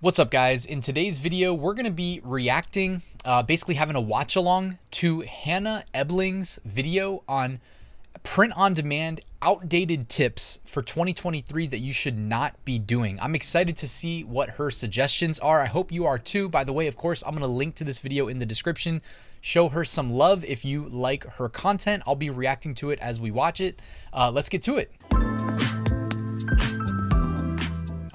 What's up guys? In today's video, we're going to be reacting, uh, basically having a watch along to Hannah Ebeling's video on print on demand outdated tips for 2023 that you should not be doing. I'm excited to see what her suggestions are. I hope you are too. By the way, of course, I'm going to link to this video in the description. Show her some love if you like her content. I'll be reacting to it as we watch it. Uh, let's get to it.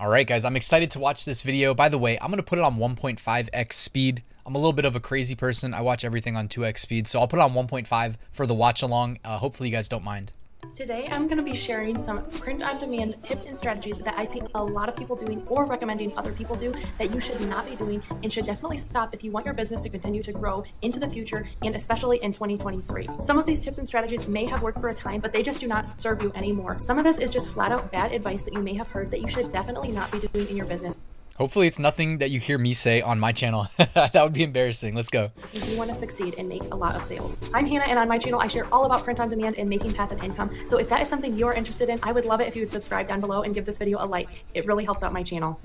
All right, guys, I'm excited to watch this video. By the way, I'm to put it on 1.5x speed. I'm a little bit of a crazy person. I watch everything on 2x speed, so I'll put it on 1.5 for the watch along. Uh, hopefully you guys don't mind. Today, I'm going to be sharing some print on demand tips and strategies that I see a lot of people doing or recommending other people do that you should not be doing and should definitely stop if you want your business to continue to grow into the future and especially in 2023. Some of these tips and strategies may have worked for a time, but they just do not serve you anymore. Some of this is just flat out bad advice that you may have heard that you should definitely not be doing in your business. Hopefully, it's nothing that you hear me say on my channel. that would be embarrassing. Let's go. If you want to succeed and make a lot of sales. I'm Hannah, and on my channel, I share all about print on demand and making passive income. So if that is something you're interested in, I would love it if you would subscribe down below and give this video a like. It really helps out my channel.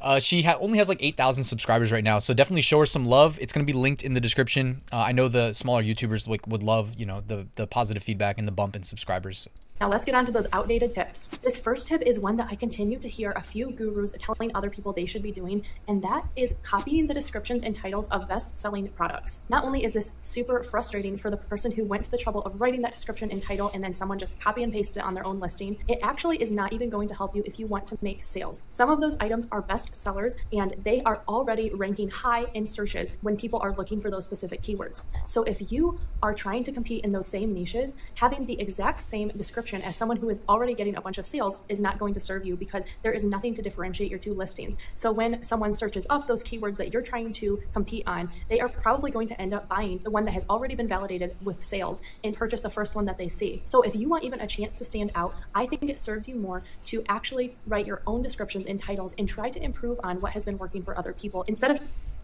Uh, she ha- only has like 8,000 subscribers right now, so definitely show her some love. It's going to be linked in the description. Uh, I know the smaller YouTubers like would love, you know, the the positive feedback and the bump in subscribers. Now let's get on to those outdated tips. This first tip is one that I continue to hear a few gurus telling other people they should be doing, and that is copying the descriptions and titles of best-selling products. Not only is this super frustrating for the person who went to the trouble of writing that description and title and then someone just copy and paste it on their own listing, it actually is not even going to help you if you want to make sales. Some of those items are best sellers and they are already ranking high in searches when people are looking for those specific keywords. So if you are trying to compete in those same niches, having the exact same description description as someone who is already getting a bunch of sales is not going to serve you because there is nothing to differentiate your two listings. So when someone searches up those keywords that you're trying to compete on, they are probably going to end up buying the one that has already been validated with sales and purchase the first one that they see. So if you want even a chance to stand out, I think it serves you more to actually write your own descriptions and titles and try to improve on what has been working for other people instead of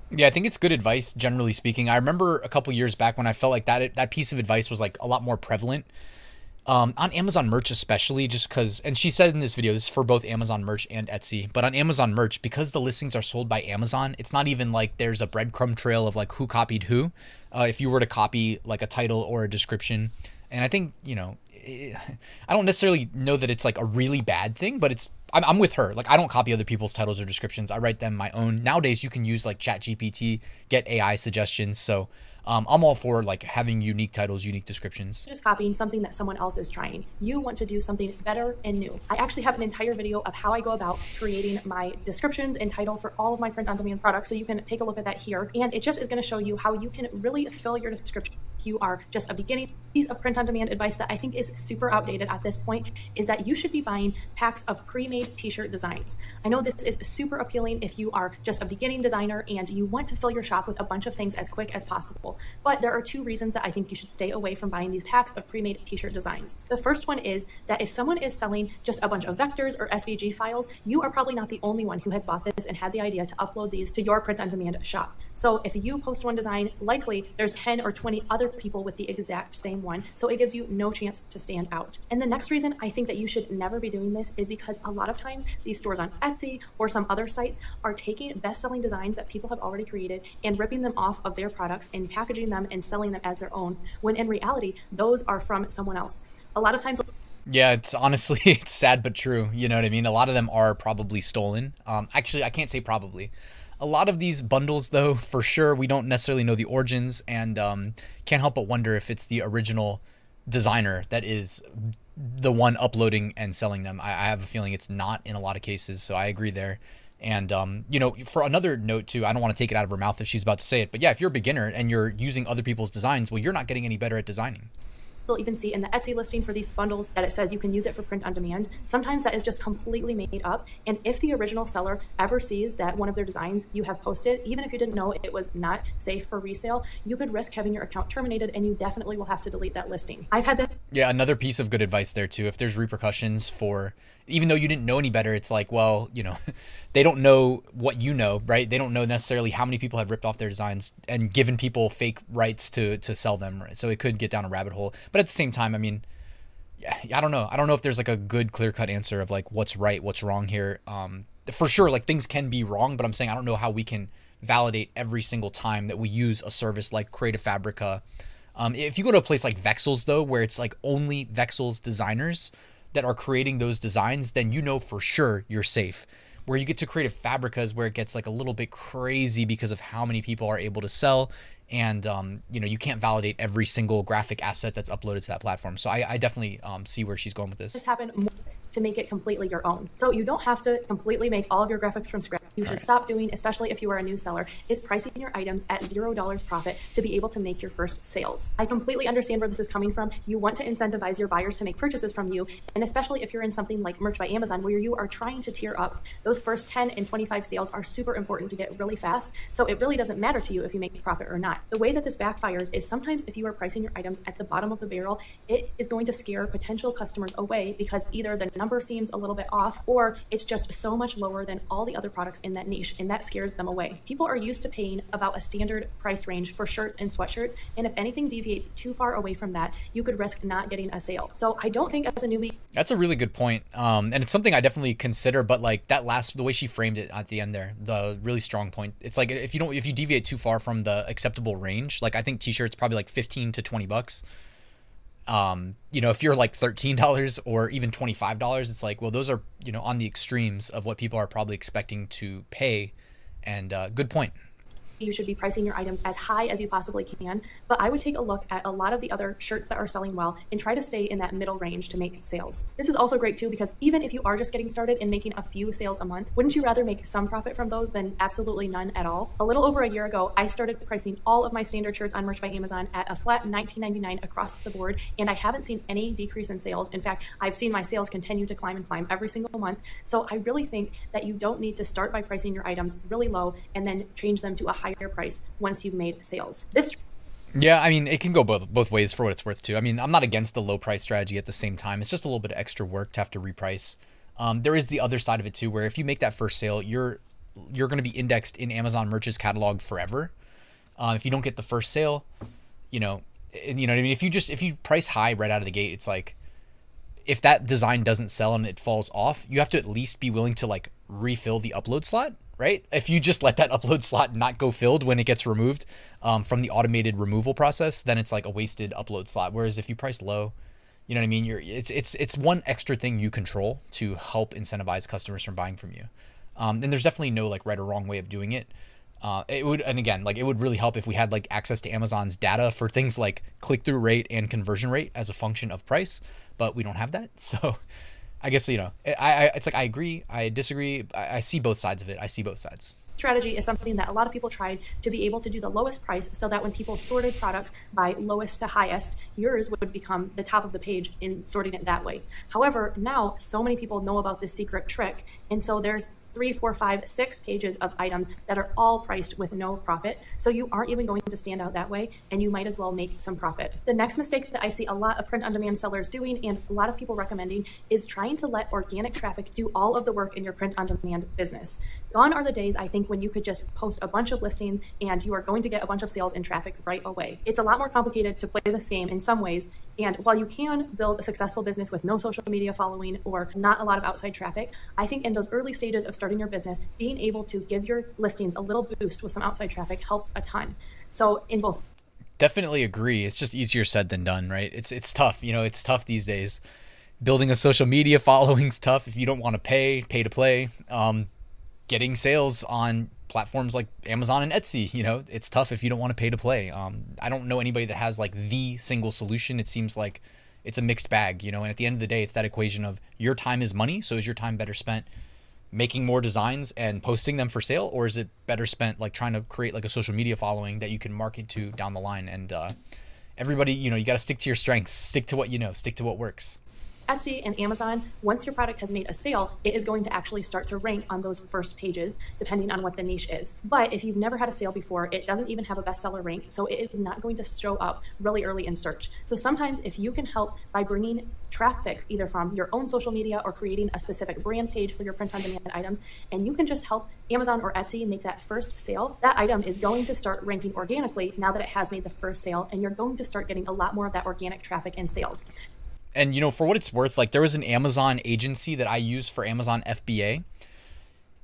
yeah, I think it's good advice generally speaking. I remember a couple years back when I felt like that that piece of advice was like a lot more prevalent um, on Amazon merch, especially just because, and she said in this video, this is for both Amazon merch and Etsy, but on Amazon merch, because the listings are sold by Amazon, it's not even like there's a breadcrumb trail of like who copied who. Uh, if you were to copy like a title or a description, and I think, you know, it, I don't necessarily know that it's like a really bad thing, but it's, I'm, I'm with her. Like, I don't copy other people's titles or descriptions. I write them my own. Nowadays, you can use like ChatGPT, get AI suggestions. So, um, I'm all for like having unique titles, unique descriptions. Just copying something that someone else is trying. You want to do something better and new. I actually have an entire video of how I go about creating my descriptions and title for all of my print on demand products. So you can take a look at that here. And it just is going to show you how you can really fill your description you are just a beginning piece of print on demand advice that I think is super outdated at this point is that you should be buying packs of pre-made t-shirt designs. I know this is super appealing if you are just a beginning designer and you want to fill your shop with a bunch of things as quick as possible. But there are two reasons that I think you should stay away from buying these packs of pre-made t-shirt designs. The first one is that if someone is selling just a bunch of vectors or SVG files, you are probably not the only one who has bought this and had the idea to upload these to your print on demand shop. So if you post one design, likely there's 10 or 20 other people with the exact same one. So it gives you no chance to stand out. And the next reason I think that you should never be doing this is because a lot of times these stores on Etsy or some other sites are taking best-selling designs that people have already created and ripping them off of their products and packaging them and selling them as their own, when in reality, those are from someone else. A lot of times yeah, it's honestly it's sad but true. You know what I mean? A lot of them are probably stolen. Um, actually, I can't say probably. A lot of these bundles, though, for sure, we don't necessarily know the origins, and um, can't help but wonder if it's the original designer that is the one uploading and selling them. I, I have a feeling it's not in a lot of cases, so I agree there. And um, you know, for another note too, I don't want to take it out of her mouth if she's about to say it, but yeah, if you're a beginner and you're using other people's designs, well, you're not getting any better at designing. You'll even see in the Etsy listing for these bundles that it says you can use it for print on demand. Sometimes that is just completely made up. And if the original seller ever sees that one of their designs you have posted, even if you didn't know it was not safe for resale, you could risk having your account terminated and you definitely will have to delete that listing. I've had that. Yeah, another piece of good advice there too. If there's repercussions for even though you didn't know any better, it's like, well, you know, they don't know what you know, right? They don't know necessarily how many people have ripped off their designs and given people fake rights to to sell them, right? So it could get down a rabbit hole. But at the same time, I mean, yeah, I don't know. I don't know if there's like a good clear cut answer of like what's right, what's wrong here. Um, for sure, like things can be wrong, but I'm saying I don't know how we can validate every single time that we use a service like Creative Fabrica. Um, if you go to a place like Vexels, though, where it's like only Vexels designers that are creating those designs, then you know for sure you're safe. Where you get to Creative Fabrica is where it gets like a little bit crazy because of how many people are able to sell, and um, you know you can't validate every single graphic asset that's uploaded to that platform. So I, I definitely um, see where she's going with this. This happened to make it completely your own. So you don't have to completely make all of your graphics from scratch. You should right. stop doing, especially if you are a new seller, is pricing your items at zero dollars profit to be able to make your first sales. I completely understand where this is coming from. You want to incentivize your buyers to make purchases from you, and especially if you're in something like Merch by Amazon where you are trying to tier up, those first 10 and 25 sales are super important to get really fast. So it really doesn't matter to you if you make profit or not. The way that this backfires is sometimes if you are pricing your items at the bottom of the barrel, it is going to scare potential customers away because either the number seems a little bit off or it's just so much lower than all the other products in that niche and that scares them away. People are used to paying about a standard price range for shirts and sweatshirts and if anything deviates too far away from that, you could risk not getting a sale. So I don't think as a newbie That's a really good point. Um, and it's something I definitely consider but like that last the way she framed it at the end there, the really strong point. It's like if you don't if you deviate too far from the acceptable range, like I think t-shirts probably like 15 to 20 bucks um, you know, if you're like $13 or even $25, it's like, well, those are, you know, on the extremes of what people are probably expecting to pay. And uh, good point you should be pricing your items as high as you possibly can. But I would take a look at a lot of the other shirts that are selling well and try to stay in that middle range to make sales. This is also great too because even if you are just getting started and making a few sales a month, wouldn't you rather make some profit from those than absolutely none at all? A little over a year ago, I started pricing all of my standard shirts on Merch by Amazon at a flat $19.99 across the board, and I haven't seen any decrease in sales. In fact, I've seen my sales continue to climb and climb every single month. So I really think that you don't need to start by pricing your items really low and then change them to a higher price once you've made sales. This yeah, I mean, it can go both both ways for what it's worth too. I mean, I'm not against the low price strategy at the same time. It's just a little bit of extra work to have to reprice. Um, there is the other side of it too, where if you make that first sale, you're you're going to be indexed in Amazon Merch's catalog forever. Uh, if you don't get the first sale, you know, you know what I mean. If you just if you price high right out of the gate, it's like if that design doesn't sell and it falls off, you have to at least be willing to like refill the upload slot right? If you just let that upload slot not go filled when it gets removed um, from the automated removal process, then it's like a wasted upload slot. Whereas if you price low, you know what I mean? You're it's it's it's one extra thing you control to help incentivize customers from buying from you. Um, and there's definitely no like right or wrong way of doing it. Uh, it would and again like it would really help if we had like access to Amazon's data for things like click through rate and conversion rate as a function of price, but we don't have that. So I guess you know, I, I it's like I agree, I disagree. I, I see both sides of it. I see both sides strategy is something that a lot of people tried to be able to do the lowest price so that when people sorted products by lowest to highest, yours would become the top of the page in sorting it that way. However, now so many people know about this secret trick and so there's three, four, five, six pages of items that are all priced with no profit. So you aren't even going to stand out that way, and you might as well make some profit. The next mistake that I see a lot of print on demand sellers doing, and a lot of people recommending, is trying to let organic traffic do all of the work in your print on demand business. Gone are the days, I think, when you could just post a bunch of listings and you are going to get a bunch of sales and traffic right away. It's a lot more complicated to play this game in some ways. And while you can build a successful business with no social media following or not a lot of outside traffic, I think in those early stages of starting your business, being able to give your listings a little boost with some outside traffic helps a ton. So in both definitely agree. It's just easier said than done, right? It's it's tough. You know, it's tough these days. Building a social media following's tough if you don't want to pay, pay to play. Um, getting sales on platforms like Amazon and Etsy, you know, it's tough if you don't want to pay to play. Um, I don't know anybody that has like the single solution. It seems like it's a mixed bag, you know, and at the end of the day, it's that equation of your time is money. So is your time better spent making more designs and posting them for sale, or is it better spent like trying to create like a social media following that you can market to down the line? And uh, everybody, you know, you got to stick to your strengths, stick to what you know, stick to what works. Etsy and Amazon, once your product has made a sale, it is going to actually start to rank on those first pages, depending on what the niche is. But if you've never had a sale before, it doesn't even have a bestseller rank, so it is not going to show up really early in search. So sometimes if you can help by bringing traffic either from your own social media or creating a specific brand page for your print on demand items, and you can just help Amazon or Etsy make that first sale, that item is going to start ranking organically now that it has made the first sale, and you're going to start getting a lot more of that organic traffic and sales and you know for what it's worth like there was an amazon agency that i used for amazon fba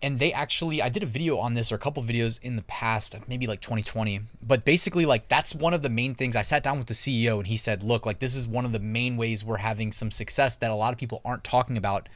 and they actually I did a video on this or a couple videos in the past, maybe like 2020. But basically like that's one of the main things I sat down with the CEO and he said, "Look, like this is one of the main ways we're having some success that a lot of people aren't talking about."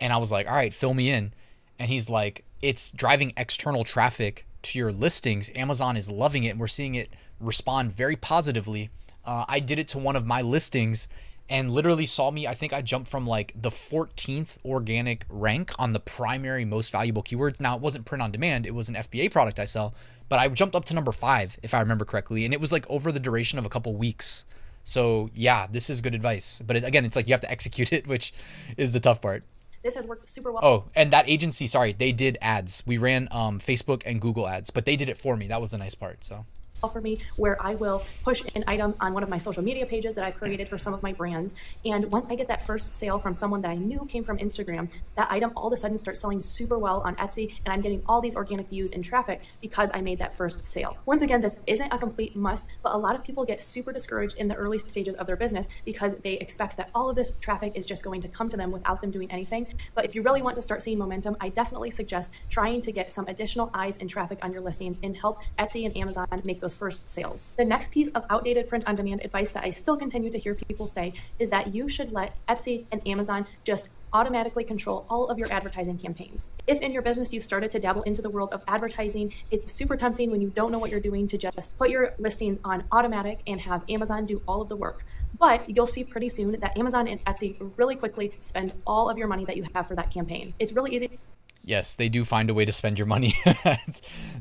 And I was like, "All right, fill me in." And he's like, "It's driving external traffic to your listings. Amazon is loving it and we're seeing it respond very positively." Uh, I did it to one of my listings and literally saw me. I think I jumped from like the 14th organic rank on the primary most valuable keyword. Now, it wasn't print on demand, it was an FBA product I sell, but I jumped up to number five, if I remember correctly. And it was like over the duration of a couple weeks. So, yeah, this is good advice. But it, again, it's like you have to execute it, which is the tough part. This has worked super well. Oh, and that agency, sorry, they did ads. We ran um, Facebook and Google ads, but they did it for me. That was the nice part. So for me where I will push an item on one of my social media pages that I've created for some of my brands. And once I get that first sale from someone that I knew came from Instagram, that item all of a sudden starts selling super well on Etsy. And I'm getting all these organic views and traffic because I made that first sale. Once again, this isn't a complete must, but a lot of people get super discouraged in the early stages of their business because they expect that all of this traffic is just going to come to them without them doing anything. But if you really want to start seeing momentum, I definitely suggest trying to get some additional eyes and traffic on your listings and help Etsy and Amazon make those those first sales. The next piece of outdated print on demand advice that I still continue to hear people say is that you should let Etsy and Amazon just automatically control all of your advertising campaigns. If in your business you've started to dabble into the world of advertising, it's super tempting when you don't know what you're doing to just put your listings on automatic and have Amazon do all of the work. But you'll see pretty soon that Amazon and Etsy really quickly spend all of your money that you have for that campaign. It's really easy yes, they do find a way to spend your money.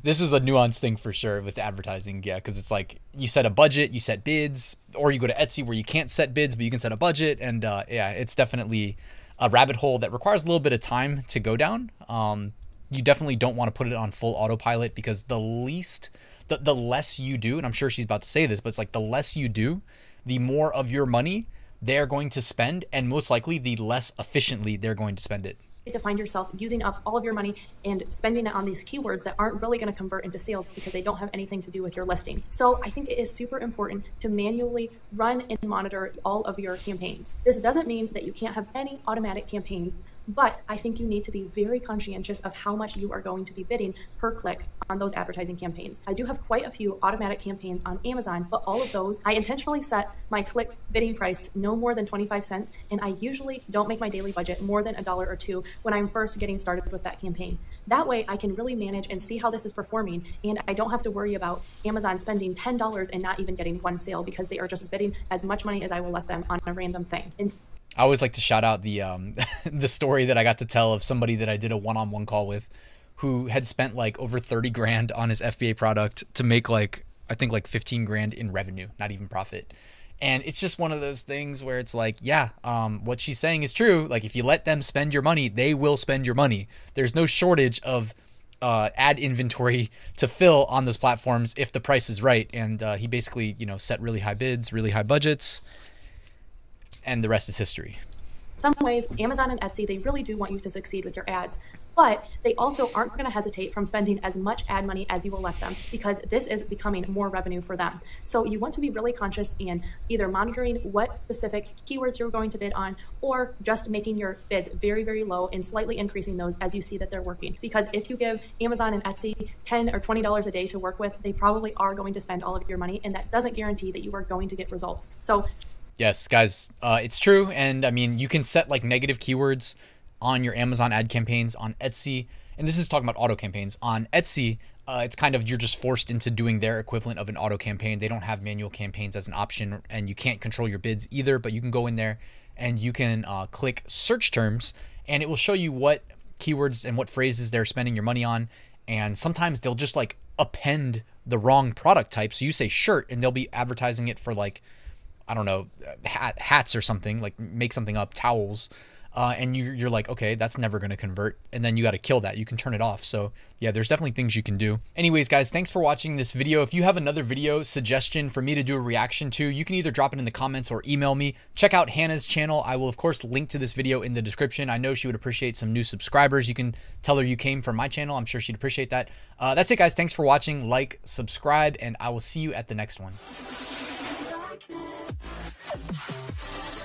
this is a nuanced thing for sure with advertising, yeah, because it's like you set a budget, you set bids, or you go to Etsy where you can't set bids, but you can set a budget, and uh, yeah, it's definitely a rabbit hole that requires a little bit of time to go down. Um, you definitely don't want to put it on full autopilot because the least, the, the less you do, and I'm sure she's about to say this, but it's like the less you do, the more of your money they're going to spend, and most likely the less efficiently they're going to spend it to find yourself using up all of your money and spending it on these keywords that aren't really going to convert into sales because they don't have anything to do with your listing. So I think it is super important to manually run and monitor all of your campaigns. This doesn't mean that you can't have any automatic campaigns but I think you need to be very conscientious of how much you are going to be bidding per click on those advertising campaigns. I do have quite a few automatic campaigns on Amazon, but all of those, I intentionally set my click bidding price no more than 25 cents, and I usually don't make my daily budget more than a dollar or two when I'm first getting started with that campaign. That way, I can really manage and see how this is performing, and I don't have to worry about Amazon spending $10 and not even getting one sale because they are just bidding as much money as I will let them on a random thing. I always like to shout out the um, the story that I got to tell of somebody that I did a one-on-one call with, who had spent like over thirty grand on his FBA product to make like I think like fifteen grand in revenue, not even profit. And it's just one of those things where it's like, yeah, um, what she's saying is true. Like if you let them spend your money, they will spend your money. There's no shortage of uh, ad inventory to fill on those platforms if the price is right. And uh, he basically, you know, set really high bids, really high budgets and the rest is history. Some ways, Amazon and Etsy, they really do want you to succeed with your ads, but they also aren't going to hesitate from spending as much ad money as you will let them because this is becoming more revenue for them. So you want to be really conscious in either monitoring what specific keywords you're going to bid on or just making your bids very, very low and slightly increasing those as you see that they're working. Because if you give Amazon and Etsy 10 or $20 a day to work with, they probably are going to spend all of your money and that doesn't guarantee that you are going to get results. So Yes, guys, uh, it's true. And I mean, you can set like negative keywords on your Amazon ad campaigns on Etsy. And this is talking about auto campaigns. On Etsy, uh, it's kind of you're just forced into doing their equivalent of an auto campaign. They don't have manual campaigns as an option, and you can't control your bids either. But you can go in there and you can uh, click search terms, and it will show you what keywords and what phrases they're spending your money on. And sometimes they'll just like append the wrong product type. So you say shirt, and they'll be advertising it for like I don't know, hat, hats or something, like make something up, towels. Uh, and you, you're like, okay, that's never going to convert. And then you got to kill that. You can turn it off. So yeah, there's definitely things you can do. Anyways, guys, thanks for watching this video. If you have another video suggestion for me to do a reaction to, you can either drop it in the comments or email me. Check out Hannah's channel. I will, of course, link to this video in the description. I know she would appreciate some new subscribers. You can tell her you came from my channel. I'm sure she'd appreciate that. Uh, that's it, guys. Thanks for watching. Like, subscribe, and I will see you at the next one. Thank you.